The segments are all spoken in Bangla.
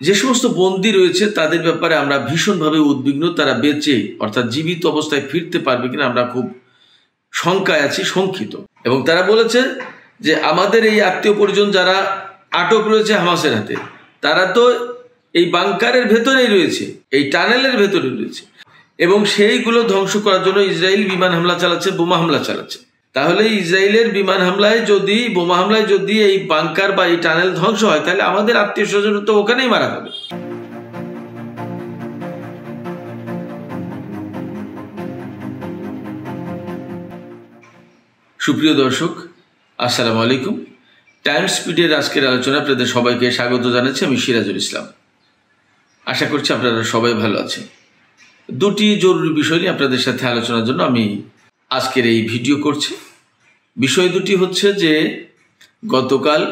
যে সমস্ত বন্দী রয়েছে, তাদের ব্যাপারে আমরা ভীষণভাবে উদ্বিগ্ন, তারা বেঁচে, অর্থাৎ জীবিত অবস্থায় ফিরতে পারবে কিনা আমরা খুব শঙ্কায় আছি, শঙ্কিত। এবং তারা বলেছে যে, আমাদের এই আত্মীয় পরিজন যারা আটক রয়েছে হামাসের হাতে, তারা তো এই বাংকারের ভেতরেই রয়েছে, এই টানেলের ভেতরে রয়েছে। এবং সেইগুলো ধ্বংস করার জন্য ইসরায়েল বিমান হামলা চালাচ্ছে, বোমা হামলা চালাচ্ছে। তাহলে ইসরায়েলের বিমান হামলায় যদি, বোমা হামলায় যদি এই বাংকার বা এই টানেল ধ্বংস হয়, তাহলে আমাদের আত্মীয় স্বজন তো ওখানেই মারা যাবে। সুপ্রিয় দর্শক, আসসালামু আলাইকুম। টাইম স্পিডের আজকের আলোচনা আপনাদের সবাইকে স্বাগত জানাচ্ছি আমি সিরাজুল ইসলাম। আশা করছি আপনারা সবাই ভালো আছেন। দুটি জরুরি বিষয় নিয়ে আপনাদের সাথে আলোচনার জন্য আমি আজকের এই ভিডিও করছি। বিষয় দুটি হচ্ছে যে গতকাল,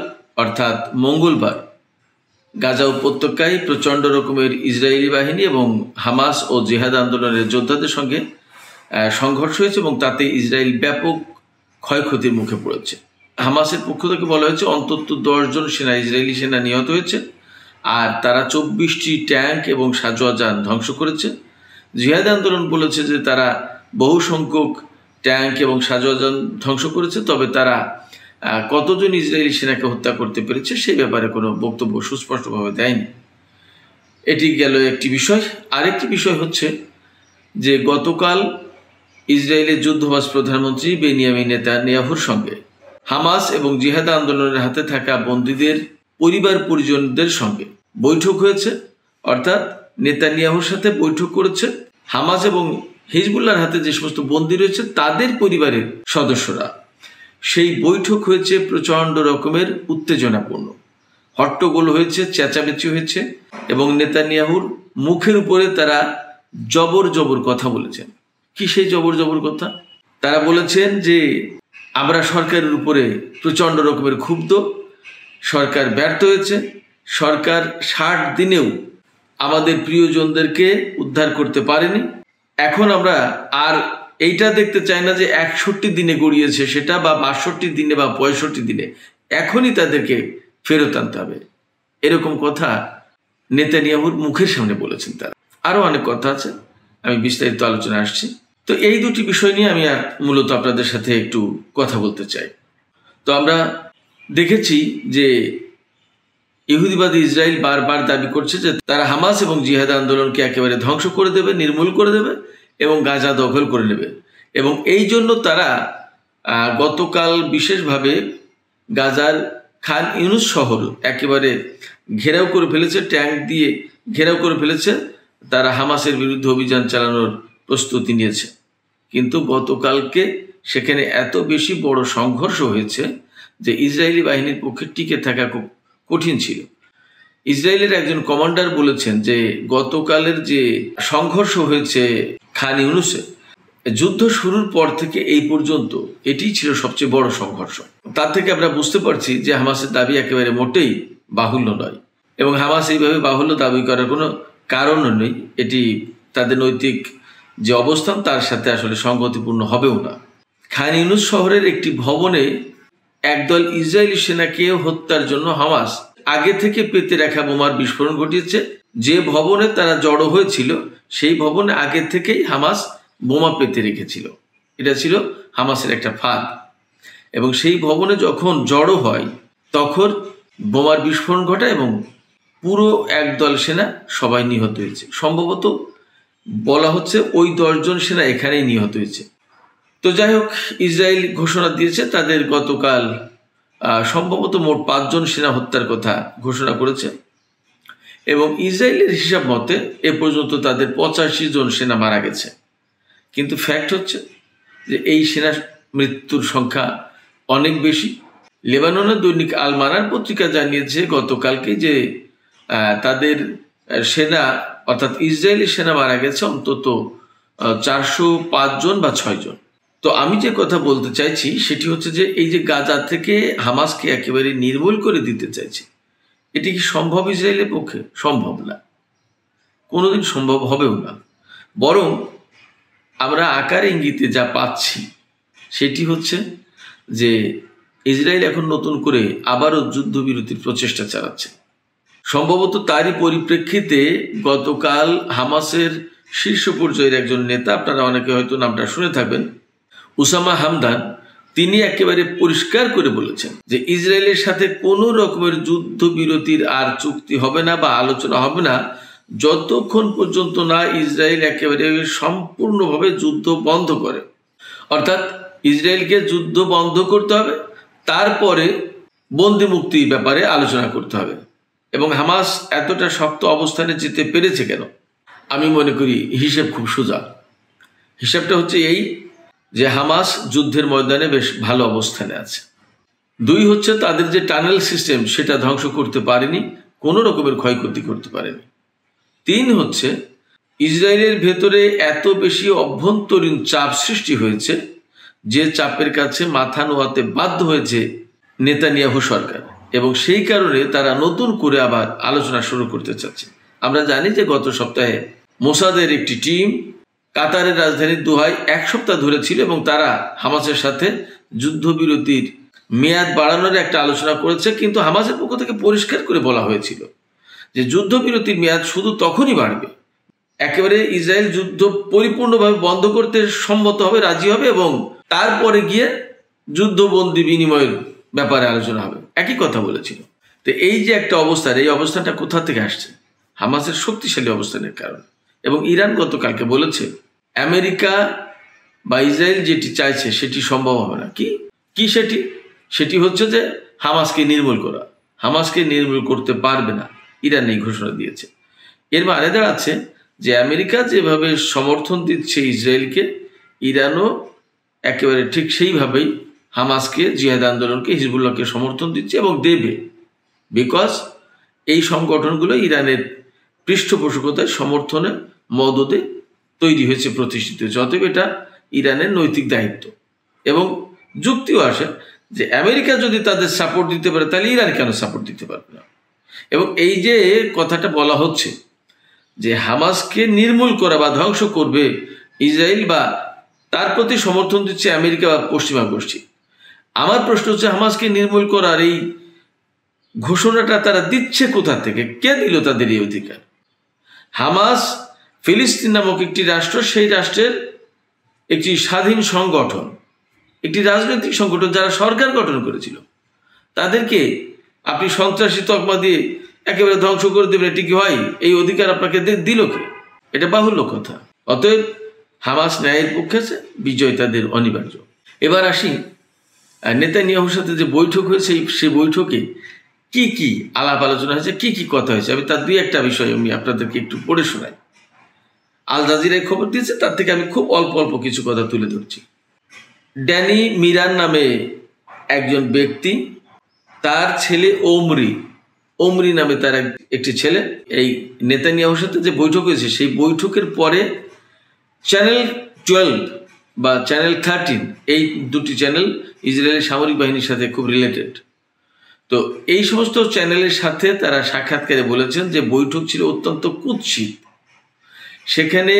অর্থাৎ মঙ্গলবার, গাজা উপত্যকায় প্রচণ্ড রকমের ইসরায়েলি বাহিনী এবং হামাস ও জেহাদ আন্দোলনের যোদ্ধাদের সঙ্গে সংঘর্ষ হয়েছে এবং তাতে ইসরায়েল ব্যাপক ক্ষয়ক্ষতির মুখে পড়েছে। হামাসের পক্ষ থেকে বলা হয়েছে, অন্তত দশজন সেনা, ইসরায়েলি সেনা নিহত হয়েছে আর তারা চব্বিশটি ট্যাঙ্ক এবং সাজোয়া যান ধ্বংস করেছে। জিহাদ আন্দোলন বলেছে যে তারা বহু সংখ্যক ট্যাঙ্ক এবং সাজোয়া যান ধ্বংস করেছে, তবে তারা কতজন ইসরায়েলি সেনাকে হত্যা করতে পেরেছে সেই ব্যাপারে কোনো বক্তব্য সুস্পষ্টভাবে দেয়নি। এটি গেল একটি বিষয়। আরেকটি বিষয় হচ্ছে যে গতকাল ইসরায়েলের যুদ্ধবাস প্রধানমন্ত্রী বেনিয়ামি নেতা নেয়াহুর সঙ্গে হামাস এবং জিহাদ আন্দোলনের হাতে থাকা বন্দীদের পরিবার পরিজনদের সঙ্গে বৈঠক হয়েছে। অর্থাৎ নেতানিয়াহুর সাথে বৈঠক করেছে হামাস এবং হিজবুল্লার হাতে যে সমস্ত বন্দী রয়েছে, তাদের পরিবারের সদস্যরা। সেই বৈঠক হয়েছে প্রচণ্ড রকমের উত্তেজনাপূর্ণ। হট্টগোল হয়েছে, চেঁচামেচি হয়েছে এবং নেতানিয়াহুর মুখের উপরে তারা জবর জবর কথা বলেছেন। কি সেই জবর জবর কথা? তারা বলেছেন যে, আমরা সরকারের উপরে প্রচণ্ড রকমের ক্ষুব্ধ, সরকার ব্যর্থ হয়েছে, সরকার ষাট দিনেও আমাদের প্রিয়জনদেরকে উদ্ধার করতে পারেনি এখন আমরা আর এইটা দেখতে চাই না যে একষট্টি দিনে গড়িয়েছে সেটা বা বাষট্টি দিনে বা পঁয়ষট্টি দিনে। এখনই তাদেরকে ফেরত আনতে হবে। এরকম কথা নেতানিয়াহুর মুখের সামনে বলেছেন তারা। আরও অনেক কথা আছে, আমি বিস্তারিত আলোচনা আসছি। তো এই দুটি বিষয় নিয়ে আমি আর মূলত আপনাদের সাথে একটু কথা বলতে চাই। তো আমরা দেখেছি যে ইহুদিবাদী ইসরায়েল বারবার দাবি করছে যে তারা হামাস এবং জিহাদ আন্দোলনকে একেবারে ধ্বংস করে দেবে, নির্মূল করে দেবে এবং গাজা দখল করে নেবে। এবং এই জন্য তারা গতকাল বিশেষভাবে গাজার খান ইউনুস শহর একেবারে ঘেরাও করে ফেলেছে, ট্যাঙ্ক দিয়ে ঘেরাও করে ফেলেছে। তারা হামাসের বিরুদ্ধে অভিযান চালানোর প্রস্তুতি নিয়েছে। কিন্তু গতকালকে সেখানে এত বেশি বড় সংঘর্ষ হয়েছে যে ইসরায়েলি বাহিনীর পক্ষে টিকে থাকা খুব কঠিন ছিল। ইসরায়েলের একজন কমান্ডার বলেছেন যে, গতকালের যে সংঘর্ষ হয়েছে খান ইউনুসে যুদ্ধ শুরুর পর থেকে এই পর্যন্ত এটি ছিল সবচেয়ে বড় সংঘর্ষ। তার থেকে আমরা বুঝতে পারছি যে, হামাসের দাবি একেবারে মোটেই বাহুল্য নয় এবং হামাস এইভাবে বাহুল্য দাবি করার কোনো কারণও নেই। এটি তাদের নৈতিক যে অবস্থান, তার সাথে আসলে সংগতিপূর্ণ হবেও না। খান ইউনুস শহরের একটি ভবনে একদল ইসরায়েলি সেনাকে হত্যার জন্য হামাস আগে থেকে পেতে রাখা বোমার বিস্ফোরণ ঘটিয়েছে। যে ভবনে তারা জড়ো হয়েছিল, সেই ভবনে আগে থেকেই হামাস বোমা পেতে রেখেছিল। এটা ছিল হামাসের একটা ফাঁদ। এবং সেই ভবনে যখন জড়ো হয়, তখন বোমার বিস্ফোরণ ঘটায় এবং পুরো একদল সেনা সবাই নিহত হয়েছে। সম্ভবত বলা হচ্ছে ওই দশজন সেনা এখানেই নিহত হয়েছে। তো যাই হোক, ইসরায়েল ঘোষণা দিয়েছে, তাদের গতকাল সম্ভবত মোট পাঁচজন সেনা হত্যার কথা ঘোষণা করেছে। এবং ইসরায়েলের হিসাব মতে, এ পর্যন্ত তাদের পঁচাশি জন সেনা মারা গেছে। কিন্তু ফ্যাক্ট হচ্ছে যে, এই সেনা মৃত্যুর সংখ্যা অনেক বেশি। লেবাননের দৈনিক আলমানার পত্রিকা জানিয়েছে গতকালকে যে তাদের সেনা, অর্থাৎ ইসরায়েলি সেনা মারা গেছে অন্তত চারশো পাঁচজন বা ছয়জন তো আমি যে কথা বলতে চাইছি, সেটি হচ্ছে যে এই যে গাজা থেকে হামাসকে একেবারে নির্মূল করে দিতে চাইছে, এটি কি সম্ভব ইসরায়েলের পক্ষে? সম্ভব না। কোনোদিন সম্ভব হবেও না। বরং আমরা আকার ইঙ্গিতে যা পাচ্ছি, সেটি হচ্ছে যে ইসরায়েল এখন নতুন করে আবারও যুদ্ধবিরতির প্রচেষ্টা চালাচ্ছে। সম্ভবত তারই পরিপ্রেক্ষিতে গতকাল হামাসের শীর্ষ পর্যায়ের একজন নেতা, আপনারা অনেকে হয়তো নামটা শুনে থাকবেন উসামা হামদান তিনি একেবারে পরিষ্কার করে বলেছেন যে ইসরায়েলের সাথে কোনো রকমের যুদ্ধবিরতির আর চুক্তি হবে না বা আলোচনা হবে না, যতক্ষণ পর্যন্ত না ইসরায়েল একেবারে সম্পূর্ণভাবে যুদ্ধ বন্ধ করে। অর্থাৎ ইসরায়েলকে যুদ্ধ বন্ধ করতে হবে, তারপরে বন্দি মুক্তির ব্যাপারে আলোচনা করতে হবে। এবং হামাস এতটা শক্ত অবস্থানে যেতে পেরেছে কেন? আমি মনে করি হিসেব খুব সোজা। হিসাবটা হচ্ছে এই যে হামাস যুদ্ধের ময়দানে বেশ ভালো অবস্থানে আছে। দুই হচ্ছে তাদের যে টানেল সিস্টেম, সেটা ধ্বংস করতে পারেনি, কোনো রকমের ক্ষয়ক্ষতি করতে পারেনি। তিন হচ্ছে, ইসরায়েলের ভেতরে এত বেশি অভ্যন্তরীণ চাপ সৃষ্টি হয়েছে, যে চাপের কাছে মাথা নোয়াতে বাধ্য হয়েছে নেতানিয়াহু সরকার। এবং সেই কারণে তারা নতুন করে আবার আলোচনা শুরু করতে চাচ্ছে। আমরা জানি যে গত সপ্তাহে মোসাদের একটি টিম কাতারের রাজধানী দোহায় এক সপ্তাহ ধরে ছিল এবং তারা হামাসের সাথে যুদ্ধবিরতির মেয়াদ বাড়ানোর একটা আলোচনা করেছে, কিন্তু হামাসের পক্ষ থেকে পরিষ্কার করে বলা হয়েছিল যে যুদ্ধবিরতির মেয়াদ শুধু তখনই বাড়বে। একেবারে ইসরায়েল যুদ্ধ পরিপূর্ণভাবে বন্ধ করতে সম্মত হবে, রাজি হবে এবং তারপরে গিয়ে যুদ্ধবন্দি বিনিময়ের ব্যাপারে আলোচনা হবে। একই কথা বলেছিল। তো এই যে একটা অবস্থান এই অবস্থানটা কোথা থেকে আসছে? হামাসের শক্তিশালী অবস্থানের কারণে। এবং ইরান গতকালকে বলেছে আমেরিকা বা ইসরায়েল যেটি চাইছে, সেটি সম্ভব হবে না। কি? কি সেটি? সেটি হচ্ছে যে হামাসকে নির্মূল করা। হামাসকে নির্মূল করতে পারবে না। ইরান এই ঘোষণা দিয়েছে। এর মানে দাঁড়াচ্ছে যে আমেরিকা যেভাবে সমর্থন দিচ্ছে ইসরায়েলকে, ইরানও একেবারে ঠিক সেইভাবেই হামাসকে, জিহাদ আন্দোলনকে, হিজবুল্লাহকে সমর্থন দিচ্ছে এবং দেবে। বিকজ এই সংগঠনগুলো ইরানের পৃষ্ঠপোষকতায়, সমর্থনে, মদতে তৈরি হয়েছে, প্রতিষ্ঠিত হয়েছে। অতএব এটা ইরানের নৈতিক দায়িত্ব। এবং যুক্তিও আসে যে আমেরিকা যদি তাদের সাপোর্ট দিতে পারে, তাহলে ইরান কেন সাপোর্ট দিতে পারবে না? এবং এই যে কথাটা বলা হচ্ছে যে হামাসকে নির্মূল করা বা ধ্বংস করবে ইসরায়েল বা তার প্রতি সমর্থন দিচ্ছে আমেরিকা বা পশ্চিমা গোষ্ঠী, আমার প্রশ্ন হচ্ছে হামাসকে নির্মূল করার এই ঘোষণাটা তারা দিচ্ছে কোথা থেকে? কে দিল তাদের এই অধিকার? হামাস ফিলিস্তিন নামক একটি রাষ্ট্র, সেই রাষ্ট্রের একটি স্বাধীন সংগঠন, একটি রাজনৈতিক সংগঠন যারা সরকার গঠন করেছিল। তাদেরকে আপনি সন্ত্রাসী তকমা দিয়ে একেবারে ধ্বংস করে দেবেন, এটি কি হয়? এই অধিকার আপনাকে দিল কে? এটা বাহুল্য কথা। অতএব হামাস ন্যায়ের পক্ষে আছে, বিজয় তাদের অনিবার্য। এবার আসি নেতানিয়াহুর সাথে যে বৈঠক হয়েছে সেই বৈঠকে কি কি আলাপ আলোচনা হয়েছে, কি কি কথা হয়েছে? আমি তার দুই একটা বিষয় আমি আপনাদেরকে একটু পড়ে শোনাই। আল জাজিরায় খবর দিয়েছে, তার থেকে আমি খুব অল্প অল্প কিছু কথা তুলে ধরছি। ড্যানি মিরান নামে একজন ব্যক্তি, তার ছেলে ওমরি ওমরি নামে তার একটি ছেলে, এই নেতানিয়াহুর সাথে যে বৈঠক হয়েছে, সেই বৈঠকের পরে চ্যানেল টুয়েলভ বা চ্যানেল থার্টিন, এই দুটি চ্যানেল ইসরায়েলের সামরিক বাহিনীর সাথে খুব রিলেটেড তো এই সমস্ত চ্যানেলের সাথে তারা সাক্ষাৎকারে বলেছেন যে বৈঠক ছিল অত্যন্ত কুৎসিত। সেখানে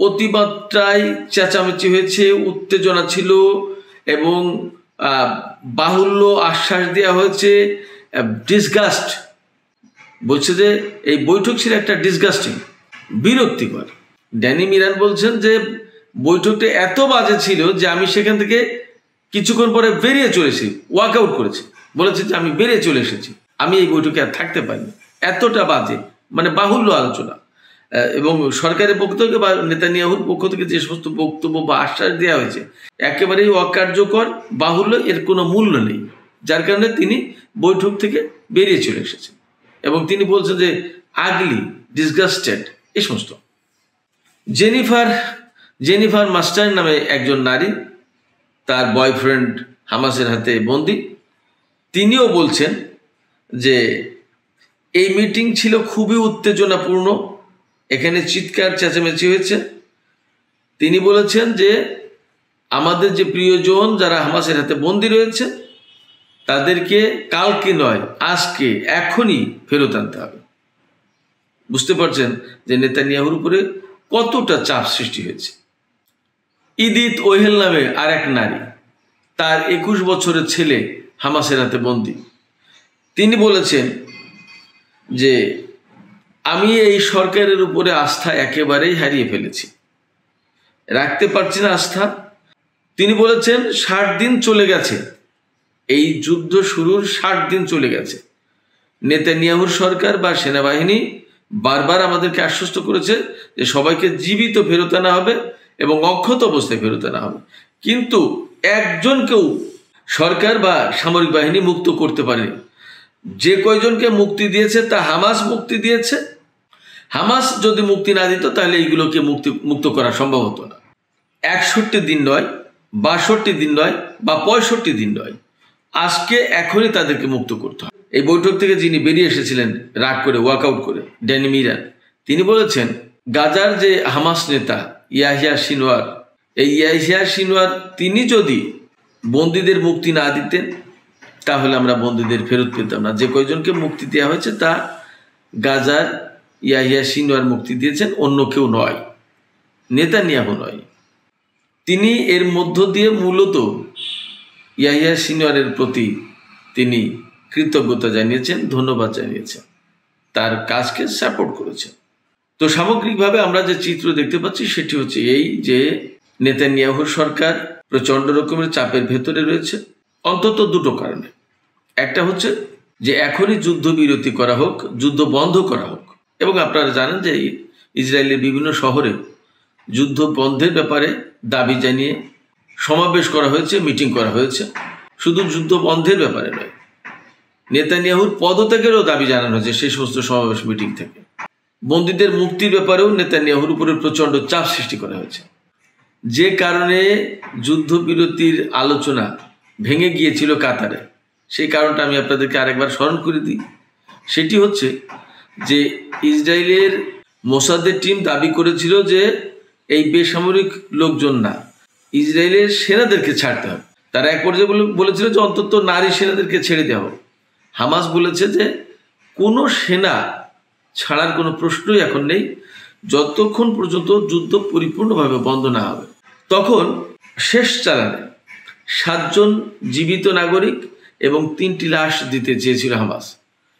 অতিমাত্রায় চেঁচামেচি হয়েছে, উত্তেজনা ছিল এবং বাহুল্য আশ্বাস দেওয়া হয়েছে ডিসগাস্ট বলছে যে এই বৈঠক ছিল একটা ডিসগাস্টিং বিরক্তিকর। ড্যানি মিরান বলছেন যে বৈঠকটা এত বাজে ছিল যে আমি সেখান থেকে কিছুক্ষণ পরে বেরিয়ে চলেছি ওয়াক আউট করেছি। বলেছে যে আমি বেরিয়ে চলে এসেছি, আমি এই বৈঠকে আর থাকতে পারিনি। এতটা বাজে মানে বাহুল্য আলোচনা। এবং সরকারের পক্ষ থেকে বা নেতানিয়াহুর পক্ষ থেকে যে সমস্ত বক্তব্য বা আশ্বাস দেওয়া হয়েছে, একেবারেই অকার্যকর, বাহুল্য, এর কোনো মূল্য নেই। যার কারণে তিনি বৈঠক থেকে বেরিয়ে চলে এসেছেন এবং তিনি বলছেন যে আগলি ডিসগাস্টেড এই সমস্ত। জেনিফার জেনিফার মাস্টার নামে একজন নারী, তার বয়ফ্রেন্ড হামাসের হাতে বন্দি। তিনিও বলছেন যে, এই মিটিং ছিল খুবই উত্তেজনাপূর্ণ এখানে চিৎকার, চেঁচামেচি হয়েছে। তিনি বলেছেন যে, আমাদের যে প্রিয়জন যারা হামাসের হাতে বন্দি রয়েছে, তাদেরকে কালকে নয়, আজকে, এখনই ফেরত আনতে হবে। বুঝতে পারছেন যে নেতানিয়াহুর উপরে কতটা চাপ সৃষ্টি হয়েছে। ইদিত ওহেল নামে আর এক নারী, তার একুশ বছরের ছেলে হামাসের হাতে বন্দি। তিনি বলেছেন যে আমি এই সরকারের উপরে আস্থা একেবারেই হারিয়ে ফেলেছি। রাখতে পারছি না আস্থা। তিনি বলেছেন, ষাট দিন চলে গেছে। এই যুদ্ধ শুরুর ষাট দিন চলে গেছে। নেতানিয়াহুর সরকার বা সেনাবাহিনী বারবার আমাদেরকে আশ্বস্ত করেছে যে সবাইকে জীবিত ফেরত আনা হবে এবং অক্ষত অবস্থায় ফেরত আনা হবে। কিন্তু একজনকেও সরকার বা সামরিক বাহিনী মুক্ত করতে পারেনি। যে কয়জনকে মুক্তি দিয়েছে তা হামাস মুক্তি দিয়েছে। হামাস যদি মুক্তি না দিত, তাহলে এইগুলোকে মুক্তি, মুক্ত করা সম্ভব হতো না। একষট্টি দিন নয়, বাষট্টি দিন নয় বা পঁয়ষট্টি দিন নয়। আজকে এখনই তাদেরকে মুক্ত করতে হয় এই বৈঠক থেকে যিনি বেরিয়ে এসেছিলেন, রাগ করে, ওয়াকআউট করে, ড্যানি মিরান, তিনি বলেছেন, গাজার যে হামাস নেতা ইয়াহিয়া সিনোয়ার এই ইয়াহিয়া সিনোয়ার তিনি যদি বন্দীদের মুক্তি না দিতেন, তাহলে আমরা বন্দীদের ফেরত পেতাম না। যে কয়জনকে মুক্তি দেওয়া হয়েছে, তা গাজার ইয়াহিয়া সিনোয়ার মুক্তি দিয়েছেন, অন্য কেউ নয়। নেতানিয়াহু নয়। তিনি এর মধ্য দিয়ে মূলত ইয়াহিয়া সিনোয়ারের প্রতি তিনি কৃতজ্ঞতা জানিয়েছেন, ধন্যবাদ জানিয়েছেন। তার কাজকে সাপোর্ট করেছেন। তো সামগ্রিকভাবে আমরা যে চিত্র দেখতে পাচ্ছি, সেটি হচ্ছে এই যে নেতানিয়াহুর সরকার প্রচণ্ড রকমের চাপের ভেতরে রয়েছে, অন্তত দুটো কারণে। একটা হচ্ছে যে এখনই যুদ্ধবিরতি করা হোক, যুদ্ধ বন্ধ করা হোক এবং আপনারা জানেন যে ইসরায়েলের বিভিন্ন শহরে যুদ্ধ বন্ধের ব্যাপারে দাবি জানিয়ে সমাবেশ করা হয়েছে, মিটিং করা হয়েছে। শুধু যুদ্ধ বন্ধের ব্যাপারে নয়, নেতানিয়াহুর পদত্যাগেরও দাবি জানানো হয়েছে সেই সমস্ত সমাবেশ মিটিং থেকে। বন্দীদের মুক্তির ব্যাপারেও নেতানিয়াহুর উপরে প্রচণ্ড চাপ সৃষ্টি করা হয়েছে। যে কারণে যুদ্ধবিরতির আলোচনা ভেঙে গিয়েছিল কাতারে, সেই কারণটা আমি আপনাদেরকে আরেকবার স্মরণ করে দিই। সেটি হচ্ছে যে ইসরায়েলের মোসাদের টিম দাবি করেছিল যে এই বেসামরিক লোকজন না, ইসরায়েলের সেনাদেরকে ছাড়তে হবে। তারা এক পর্যায়ে বলেছিল যে অন্তত নারী সেনাদেরকে ছেড়ে দেওয়া হোক। হামাস বলেছে যে কোনো সেনা ছাড়ার কোনো প্রশ্নই এখন নেই। যতক্ষণ পর্যন্ত যুদ্ধ পরিপূর্ণভাবে বন্ধ না হবে। তখন শেষ চালানে সাতজন জীবিত নাগরিক এবং তিনটি লাশ দিতে চেয়েছিল হামাস।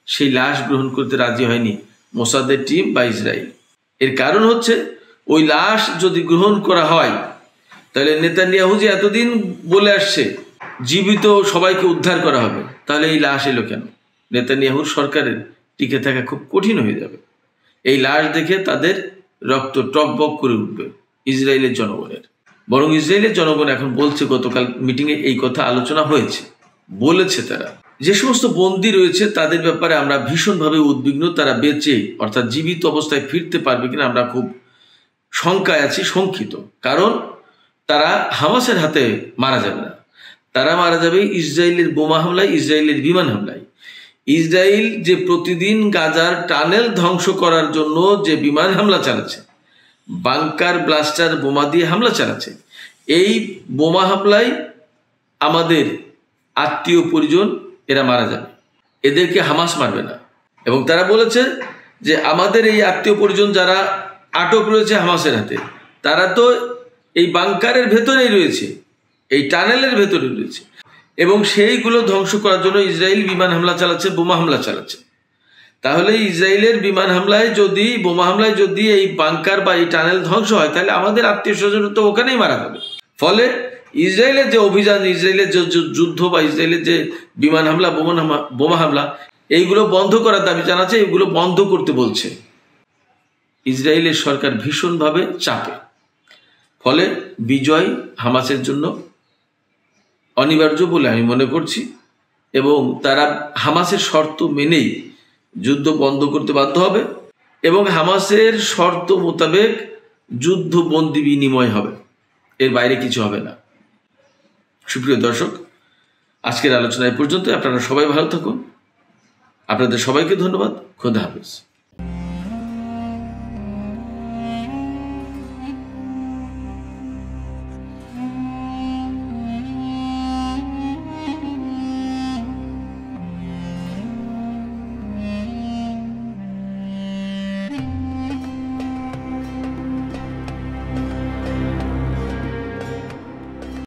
সেই লাশ গ্রহণ করতে রাজি হয়নি মোসাদের টিম বা ইসরায়েল এর কারণ হচ্ছে, ওই লাশ যদি গ্রহণ করা হয়, তাহলে নেতানিয়াহু যে এতদিন বলে আসছে, জীবিত সবাইকে উদ্ধার করা হবে, তাহলে এই লাশ এলো কেন? নেতানিয়াহুর সরকারের টিকে থাকা খুব কঠিন হয়ে যাবে। এই লাশ দেখে তাদের রক্ত টকবক করে উঠবে ইসরায়েলের জনগণের। বরং ইসরায়েলের জনগণ এখন বলছে, গতকাল মিটিংয়ে এই কথা আলোচনা হয়েছে, বলেছে তারা। যে সমস্ত বন্দী রয়েছে, তাদের ব্যাপারে আমরা ভীষণভাবে উদ্বিগ্ন, তারা বেঁচে, অর্থাৎ জীবিত অবস্থায় ফিরতে পারবে কিনা আমরা খুব শঙ্কায় আছি, শঙ্কিত। কারণ তারা হামাসের হাতে মারা যাবে না। তারা মারা যাবে ইসরায়েলের বোমা হামলায়, ইসরায়েলের বিমান হামলায়। ইসরায়েল যে প্রতিদিন গাজার টানেল ধ্বংস করার জন্য যে বিমান হামলা চালাচ্ছে, বাংকার ব্লাস্টার বোমা দিয়ে হামলা চালাচ্ছে, এই বোমা হামলায় আমাদের আত্মীয় পরিজন এরা মারা যাবে। এদেরকে হামাস মারবে না। এবং তারা বলেছে যে আমাদের এই আত্মীয় পরিজন যারা আটক রয়েছে হামাসের হাতে, তারা তো এই বাংকারের ভেতরেই রয়েছে, এই টানেলের ভেতরে রয়েছে। এবং সেইগুলো ধ্বংস করার জন্য ইসরায়েল বিমান হামলা চালাচ্ছে, বোমা হামলা চালাচ্ছে। তাহলে ইসরায়েলের বিমান হামলায় যদি, বোমা হামলায় যদি এই বাংকার বা এই টানেল ধ্বংস হয়, তাহলে আমাদের আত্মীয় স্বজন তো ওখানেই মারা যাবে। ফলে ইসরায়েলের যে অভিযান, ইসরায়েলের যে যুদ্ধ বা ইসরায়েলের যে বিমান হামলা, বোমা বোমা হামলা, এইগুলো বন্ধ করার দাবি জানাচ্ছে এগুলো বন্ধ করতে বলছে। ইসরায়েলের সরকার ভীষণভাবে চাপে। ফলে বিজয় হামাসের জন্য অনিবার্য বলে আমি মনে করছি এবং তারা হামাসের শর্ত মেনেই যুদ্ধ বন্ধ করতে বাধ্য হবে এবং হামাসের শর্ত মোতাবেক যুদ্ধ বন্দি বিনিময় হবে। এর বাইরে কিছু হবে না। সুপ্রিয় দর্শক আজকের আলোচনা পর্যন্ত আপনারা সবাই ভালো থাকুন। আপনাদের সবাইকে ধন্যবাদ। খোদা হাফেজ।